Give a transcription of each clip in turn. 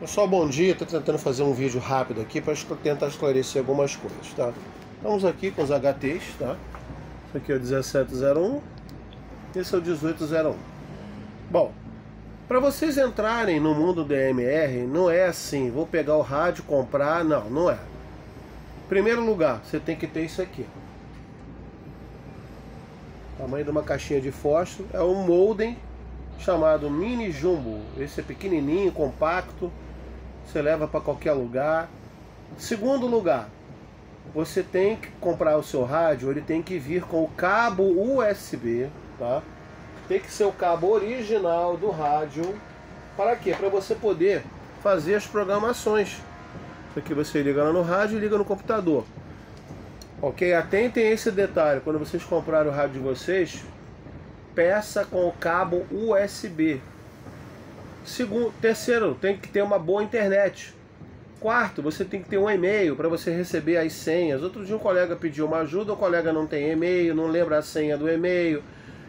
Pessoal, bom dia. Estou tentando fazer um vídeo rápido aqui para tentar esclarecer algumas coisas, tá? Estamos aqui com os HTs, tá? Esse aqui é o 1701, esse é o 1801. Bom, para vocês entrarem no mundo DMR, não é assim, vou pegar o rádio, comprar, não, não é. Primeiro lugar, você tem que ter isso aqui. Tamanho de uma caixinha de fósforo, é um modem chamado Mini Jumbo. Esse é pequenininho, compacto, você leva para qualquer lugar. Segundo lugar, você tem que comprar o seu rádio, ele tem que vir com o cabo USB, tá? Tem que ser o cabo original do rádio. Para quê? Para você poder fazer as programações. Isso aqui você liga lá no rádio e liga no computador. Ok? Atentem esse detalhe. Quando vocês comprarem o rádio de vocês, peça com o cabo USB. Segundo, terceiro, tem que ter uma boa internet. Quarto, você tem que ter um e-mail para você receber as senhas. Outro dia um colega pediu uma ajuda, o colega não tem e-mail, não lembra a senha do e-mail,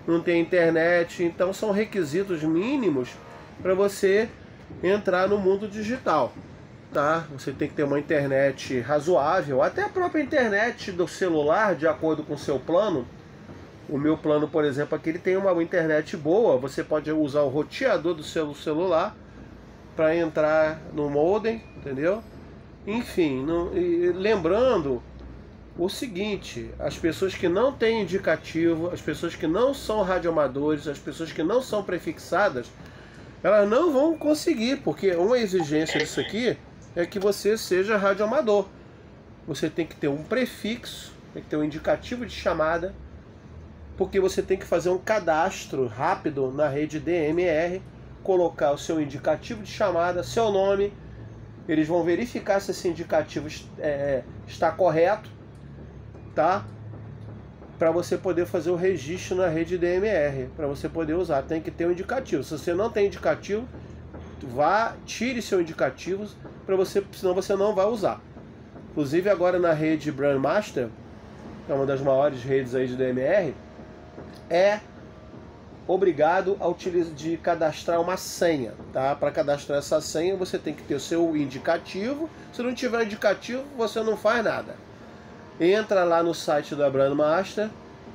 não tem internet. Então são requisitos mínimos para você entrar no mundo digital. Tá? Você tem que ter uma internet razoável, até a própria internet do celular, de acordo com o seu plano o meu plano, por exemplo, aqui ele tem uma internet boa. Você pode usar o roteador do seu celular para entrar no modem, entendeu? Enfim, não, lembrando o seguinte: as pessoas que não têm indicativo, as pessoas que não são radioamadores, as pessoas que não são prefixadas, elas não vão conseguir, porque uma exigência disso aqui é que você seja radioamador. Você tem que ter um prefixo, tem que ter um indicativo de chamada porque você tem que fazer um cadastro rápido na rede DMR, colocar o seu indicativo de chamada, seu nome, eles vão verificar se esse indicativo é, está correto, tá? Para você poder fazer o registro na rede DMR, para você poder usar, tem que ter um indicativo. Se você não tem indicativo, vá, tire seu indicativo para você, senão você não vai usar. Inclusive agora na rede Brandmaster, é uma das maiores redes aí de DMR, é obrigado a utilizar de cadastrar uma senha, tá? Para cadastrar essa senha você tem que ter o seu indicativo. Se não tiver indicativo, você não faz nada. Entra lá no site da Brandmaster,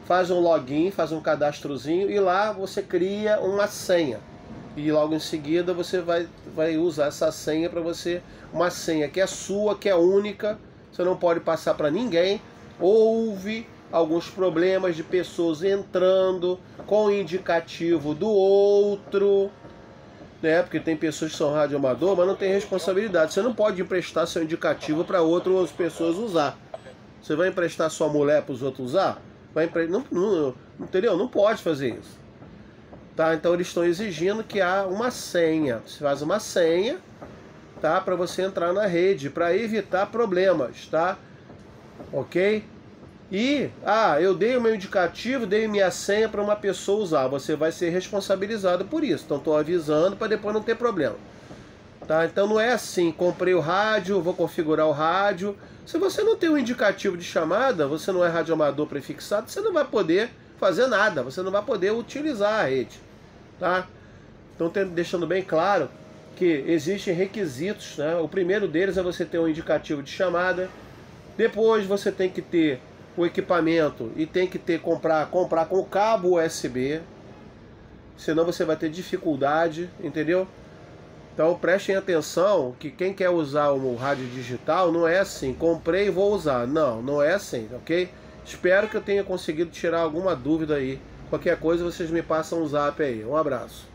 faz um login, faz um cadastrozinho e lá você cria uma senha. E logo em seguida você vai, vai usar essa senha para você, uma senha que é sua, que é única, você não pode passar para ninguém. Ouve alguns problemas de pessoas entrando com indicativo do outro, né? Porque tem pessoas que são radioamador, mas não tem responsabilidade. Você não pode emprestar seu indicativo para outras pessoas usar. Você vai emprestar sua mulher para os outros usar? Vai empre... não, não, entendeu? Não pode fazer isso. Tá? Então eles estão exigindo que há uma senha. Você faz uma senha, tá? Para você entrar na rede, para evitar problemas, tá? Ok? E, ah, eu dei o meu indicativo, dei minha senha para uma pessoa usar. Você vai ser responsabilizado por isso. Então estou avisando para depois não ter problema. Tá? Então não é assim, comprei o rádio, vou configurar o rádio. Se você não tem o um indicativo de chamada, você não é radioamador prefixado, você não vai poder fazer nada, você não vai poder utilizar a rede. Tá? Então deixando bem claro que existem requisitos. Né? O primeiro deles é você ter um indicativo de chamada. Depois você tem que ter o equipamento e tem que ter comprar comprar com cabo USB, senão você vai ter dificuldade, entendeu? Então prestem atenção que quem quer usar o rádio digital não é assim, comprei e vou usar. Não, não é assim, ok? Espero que eu tenha conseguido tirar alguma dúvida aí. Qualquer coisa vocês me passam um zap aí. Um abraço.